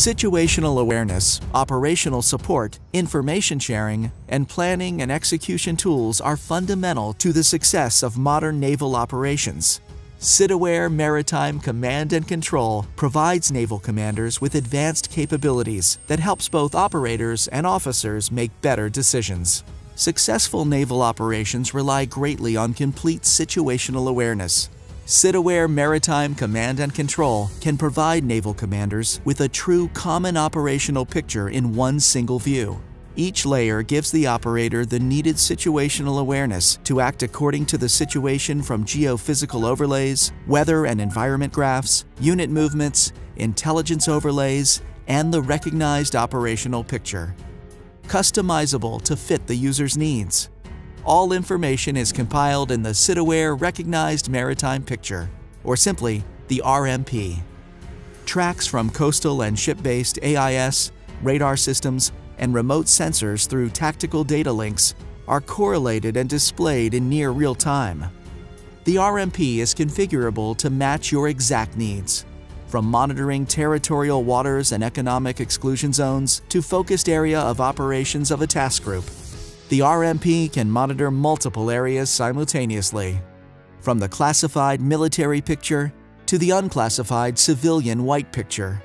Situational awareness, operational support, information sharing, and planning and execution tools are fundamental to the success of modern naval operations. SitaWare Maritime Command and Control provides naval commanders with advanced capabilities that helps both operators and officers make better decisions. Successful naval operations rely greatly on complete situational awareness. SitaWare Maritime Command and Control can provide naval commanders with a true common operational picture in one single view. Each layer gives the operator the needed situational awareness to act according to the situation from geophysical overlays, weather and environment graphs, unit movements, intelligence overlays, and the recognized operational picture. Customizable to fit the user's needs. All information is compiled in the SitaWare Recognized Maritime Picture, or simply the RMP. Tracks from coastal and ship-based AIS, radar systems, and remote sensors through tactical data links are correlated and displayed in near real time. The RMP is configurable to match your exact needs, from monitoring territorial waters and economic exclusion zones to focused area of operations of a task group. The RMP can monitor multiple areas simultaneously, from the classified military picture to the unclassified civilian white picture.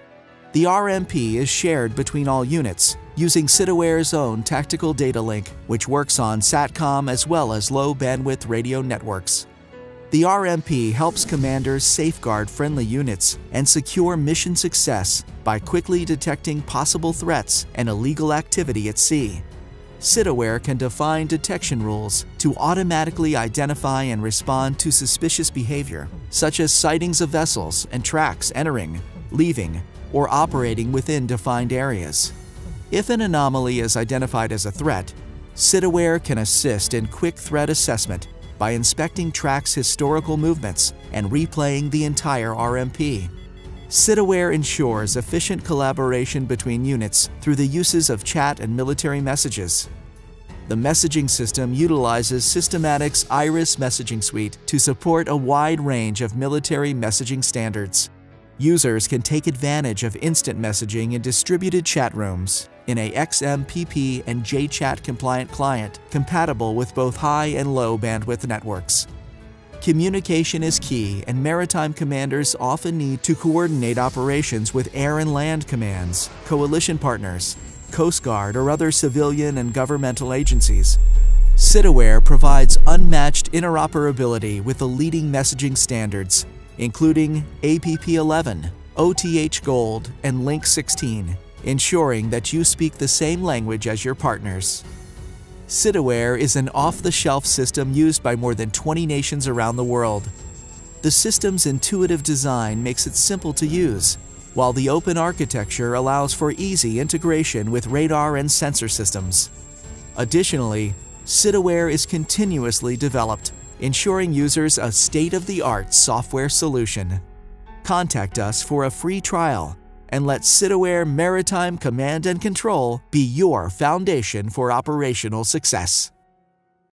The RMP is shared between all units using SitaWare's own tactical data link, which works on SATCOM as well as low bandwidth radio networks. The RMP helps commanders safeguard friendly units and secure mission success by quickly detecting possible threats and illegal activity at sea. SitaWare can define detection rules to automatically identify and respond to suspicious behavior, such as sightings of vessels and tracks entering, leaving, or operating within defined areas. If an anomaly is identified as a threat, SitaWare can assist in quick threat assessment by inspecting tracks' historical movements and replaying the entire RMP. SitaWare ensures efficient collaboration between units through the uses of chat and military messages. The messaging system utilizes Systematic's Iris messaging suite to support a wide range of military messaging standards. Users can take advantage of instant messaging in distributed chat rooms in a XMPP and JChat compliant client compatible with both high and low bandwidth networks. Communication is key, and maritime commanders often need to coordinate operations with air and land commands, coalition partners, Coast Guard, or other civilian and governmental agencies. SitaWare provides unmatched interoperability with the leading messaging standards, including APP11, OTH Gold, and Link 16, ensuring that you speak the same language as your partners. SitaWare is an off-the-shelf system used by more than 20 nations around the world. The system's intuitive design makes it simple to use, while the open architecture allows for easy integration with radar and sensor systems. Additionally, SitaWare is continuously developed, ensuring users a state-of-the-art software solution. Contact us for a free trial and let SitaWare Maritime Command and Control be your foundation for operational success.